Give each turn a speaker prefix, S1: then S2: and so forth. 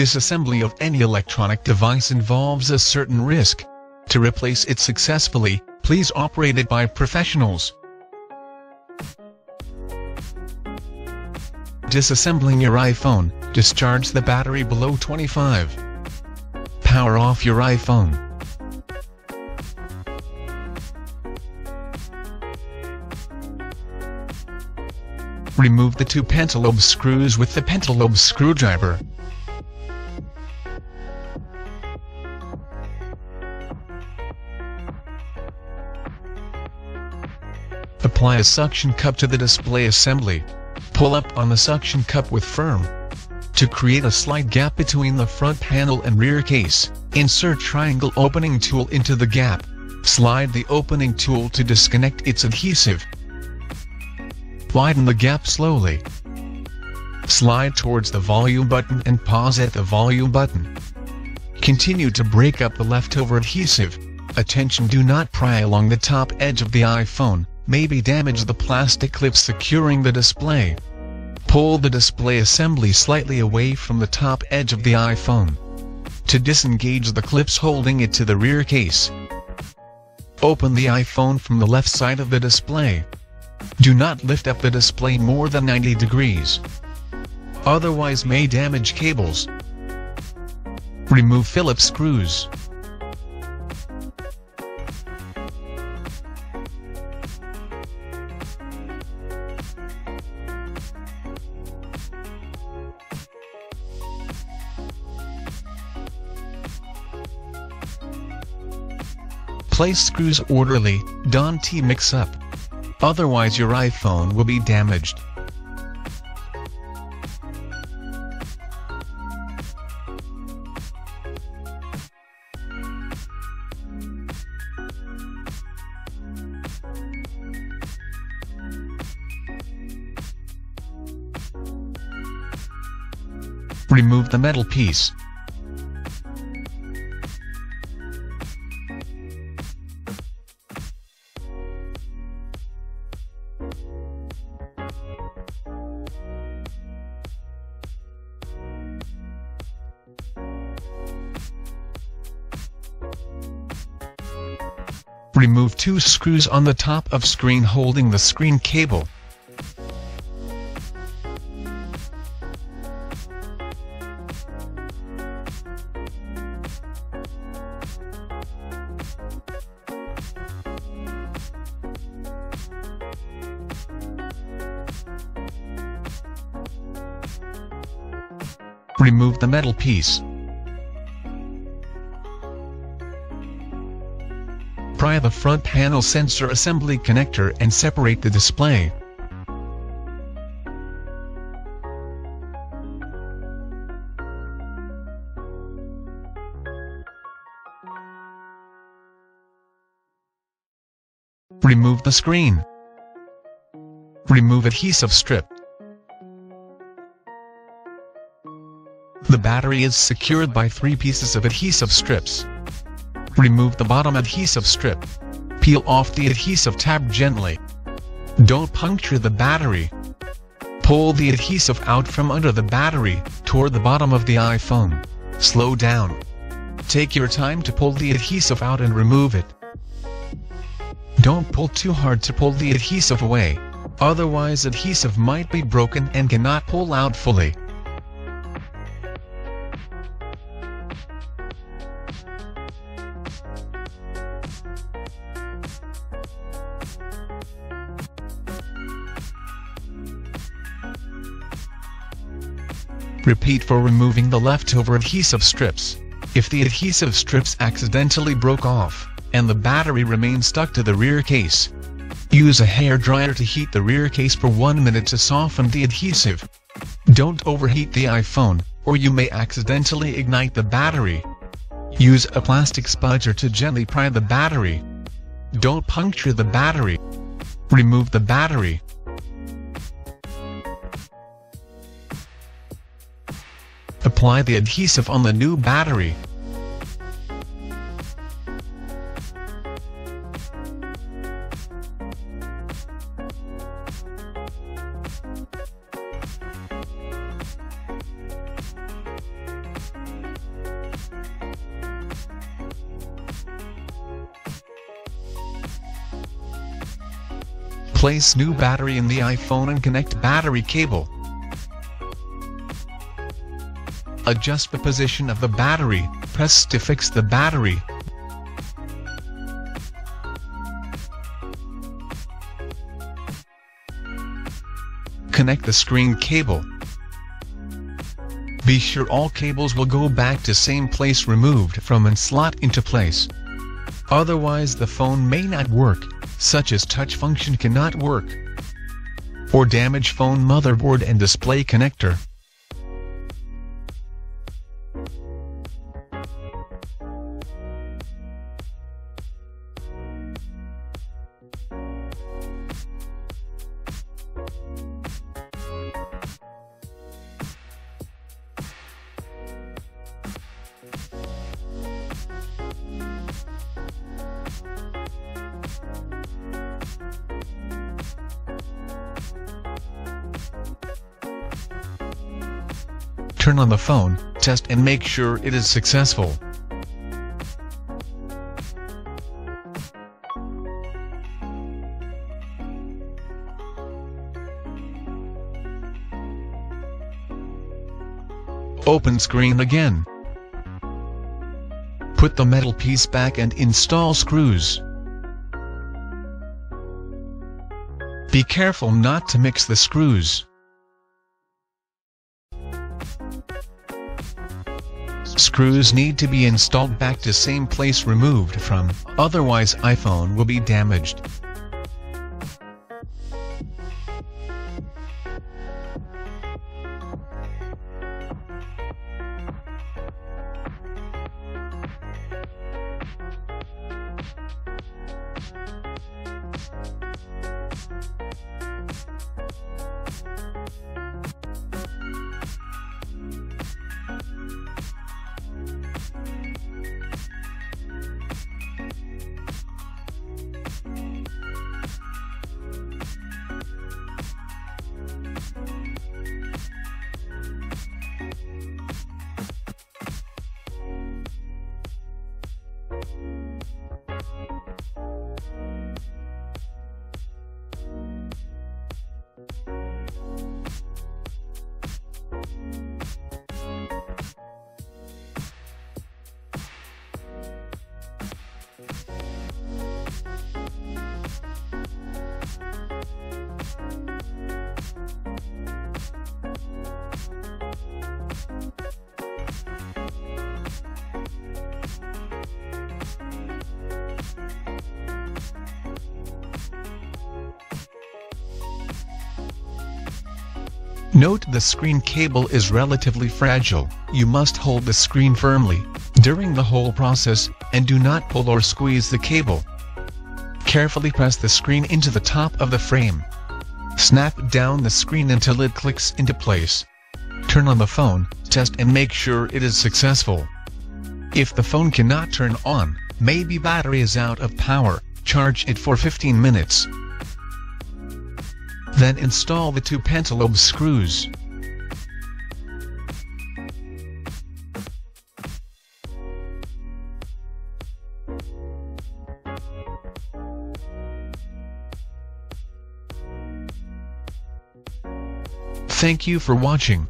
S1: Disassembly of any electronic device involves a certain risk. To replace it successfully, please operate it by professionals. Disassembling your iPhone, discharge the battery below 25. Power off your iPhone. Remove the two pentalobe screws with the pentalobe screwdriver. Apply a suction cup to the display assembly. Pull up on the suction cup with firm. To create a slight gap between the front panel and rear case, insert triangle opening tool into the gap. Slide the opening tool to disconnect its adhesive. Widen the gap slowly. Slide towards the volume button and pause at the volume button. Continue to break up the leftover adhesive. Attention do not pry along the top edge of the iPhone, maybe damage the plastic clips securing the display. Pull the display assembly slightly away from the top edge of the iPhone. To disengage the clips holding it to the rear case. Open the iPhone from the left side of the display. Do not lift up the display more than 90 degrees. Otherwise may damage cables. Remove Phillips screws. Place screws orderly, don't mix up. Otherwise your iPhone will be damaged. Remove the metal piece. Remove two screws on the top of screen holding the screen cable. Remove the metal piece. Pry the front panel sensor assembly connector and separate the display. Remove the screen. Remove adhesive strip. The battery is secured by three pieces of adhesive strips. Remove the bottom adhesive strip. Peel off the adhesive tab gently. Don't puncture the battery. Pull the adhesive out from under the battery, toward the bottom of the iPhone. Slow down. Take your time to pull the adhesive out and remove it. Don't pull too hard to pull the adhesive away, otherwise adhesive might be broken and cannot pull out fully. Repeat for removing the leftover adhesive strips. If the adhesive strips accidentally broke off, and the battery remains stuck to the rear case, use a hair dryer to heat the rear case for 1 minute to soften the adhesive. Don't overheat the iPhone, or you may accidentally ignite the battery. Use a plastic spudger to gently pry the battery. Don't puncture the battery. Remove the battery. apply the adhesive on the new battery. Place new battery in the iPhone and connect battery cable. Adjust the position of the battery, press to fix the battery. Connect the screen cable. Be sure all cables will go back to same place removed from and slot into place. Otherwise the phone may not work, such as touch function cannot work. Or damage phone motherboard and display connector. Turn on the phone, test and make sure it is successful. Open screen again. Put the metal piece back and install screws. Be careful not to mix the screws. Screws need to be installed back to same place removed from, otherwise iPhone will be damaged. Note the screen cable is relatively fragile, you must hold the screen firmly, during the whole process, and do not pull or squeeze the cable. Carefully press the screen into the top of the frame. Snap down the screen until it clicks into place. Turn on the phone, test and make sure it is successful. If the phone cannot turn on, maybe battery is out of power, charge it for 15 minutes. Then install the two pentalobe screws. Thank you for watching.